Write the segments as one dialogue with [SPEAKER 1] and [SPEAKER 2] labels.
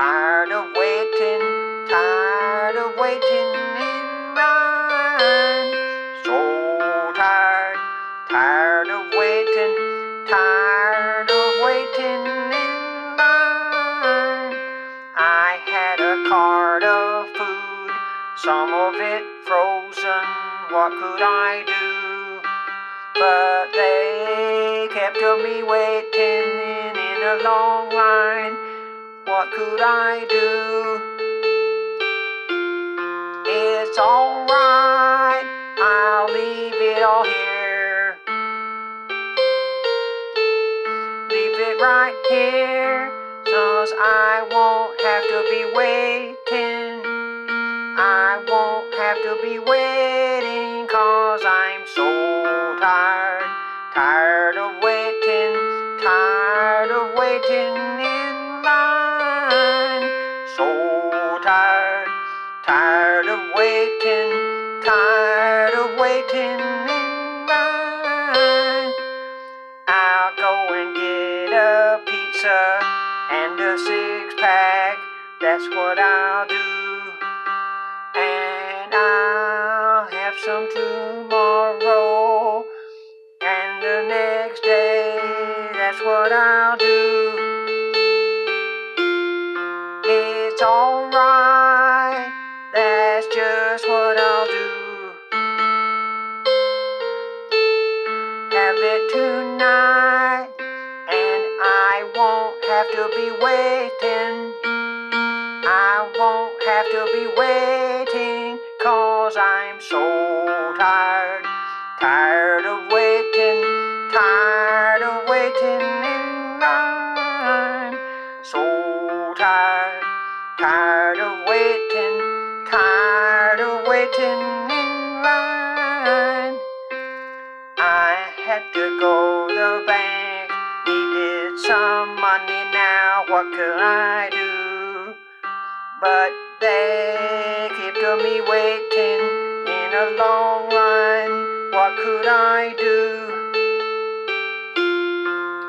[SPEAKER 1] Tired of waiting, tired of waiting in line. So tired, tired of waiting, tired of waiting in line. I had a cart of food, some of it frozen. What could I do? But they kept me waiting in a long line. What could I do? It's alright, I'll leave it all here. Leave it right here, cause I won't have to be waiting. I won't have to be waiting, cause I'm so tired. Tired of waiting, tired of waiting tired of waiting, tired of waiting in line. I'll go and get a pizza and a six pack, that's what I'll do. And I'll have some tomorrow. And the next day, that's what I'll do. To be waiting. I won't have to be waiting, cause I'm so tired. Tired of waiting, tired of waiting in line. So tired, tired of waiting, tired of waiting in line. I had to go to the bank, needed some money what could I do? But they kept me waiting in a long line. What could I do?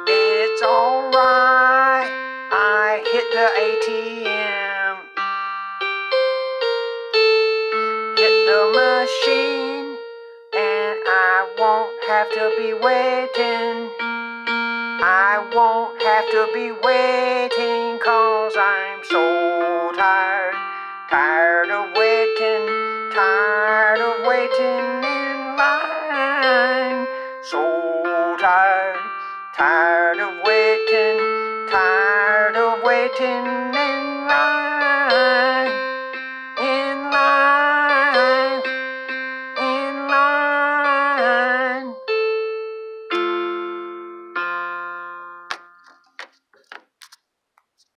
[SPEAKER 1] It's alright. I hit the ATM. Hit the machine. And I won't have to be waiting. I won't have to be waiting cause I'm so tired. Tired of waiting, tired of waiting in line. So tired, tired of waiting, tired of waiting